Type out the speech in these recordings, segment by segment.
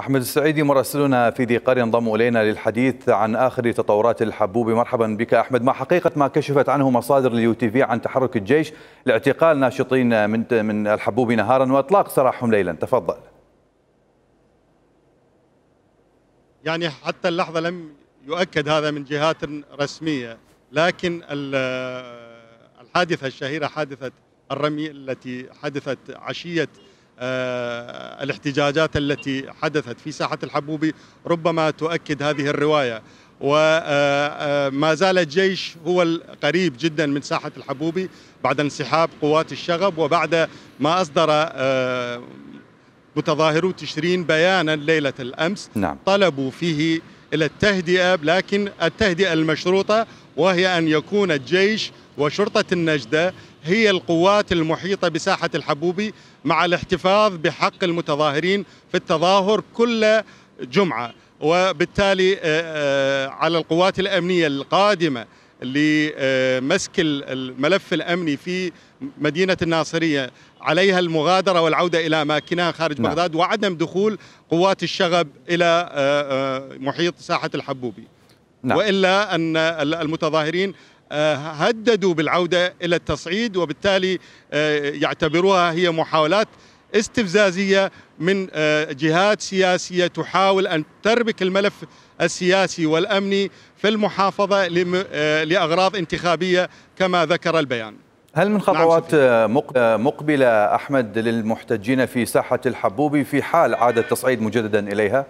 أحمد السعيدي مراسلنا في ذي قرية ينضم إلينا للحديث عن آخر تطورات الحبوب. مرحبا بك أحمد. ما حقيقة ما كشفت عنه مصادر اليو تي في عن تحرك الجيش لاعتقال ناشطين من من الحبوب نهارا وإطلاق سراحهم ليلا. تفضل. يعني حتى اللحظة لم يؤكد هذا من جهات رسمية لكن الحادثة الشهيرة حادثة الرمي التي حدثت عشية الاحتجاجات التي حدثت في ساحة الحبوبي ربما تؤكد هذه الرواية وما آه، آه، زال الجيش هو القريب جدا من ساحة الحبوبي بعد انسحاب قوات الشغب وبعد ما أصدر متظاهرو تشرين بيانا ليلة الأمس نعم. طلبوا فيه إلى التهدئة لكن التهدئة المشروطة وهي أن يكون الجيش وشرطة النجدة هي القوات المحيطة بساحة الحبوبي مع الاحتفاظ بحق المتظاهرين في التظاهر كل جمعة وبالتالي آه، آه، على القوات الأمنية القادمة لمسك الملف الأمني في مدينة الناصرية عليها المغادرة والعودة إلى أماكنها خارج نعم. بغداد وعدم دخول قوات الشغب إلى آه، محيط ساحة الحبوبي نعم. وإلا أن المتظاهرين هددوا بالعودة إلى التصعيد وبالتالي آه، يعتبروها هي محاولات استفزازية من آه، جهات سياسية تحاول أن تربك الملف السياسي والأمني في المحافظة لأغراض انتخابية كما ذكر البيان هل من خطوات نعم مقبلة أحمد للمحتجين في ساحة الحبوبي في حال عاد التصعيد مجددا إليها؟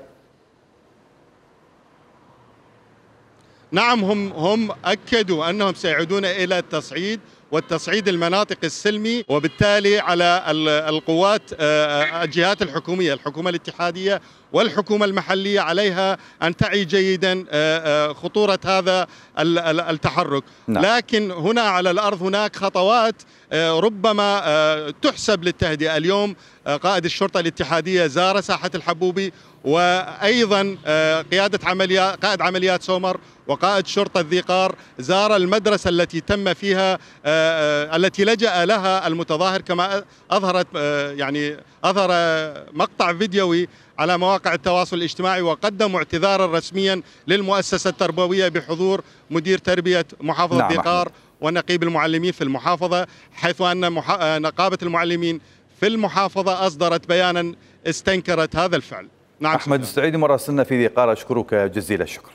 نعم هم هم أكدوا أنهم سيعودون إلى التصعيد والتصعيد المناطق السلمي وبالتالي على القوات آه، آه، الجهات الحكومية الحكومة الاتحادية والحكومة المحلية عليها أن تعي جيدا آه، خطورة هذا التحرك نعم. لكن هنا على الأرض هناك خطوات ربما تحسب للتهدئة اليوم قائد الشرطة الاتحادية زار ساحة الحبوبي وأيضا قيادة عمليات قائد عمليات سومر وقائد شرطة ذي قار زار المدرسة التي تم فيها التي لجأ لها المتظاهر كما أظهرت آه، يعني أظهر مقطع فيديوي على مواقع التواصل الاجتماعي وقدموا اعتذارا رسميا للمؤسسة التربوية بحضور مدير تربية محافظة نعم ونقيب المعلمين في المحافظة حيث أن نقابة المعلمين في المحافظة أصدرت بيانا استنكرت هذا الفعل. نعم أحمد السعيدي مراسلنا في ذي قار أشكرك جزيل الشكر.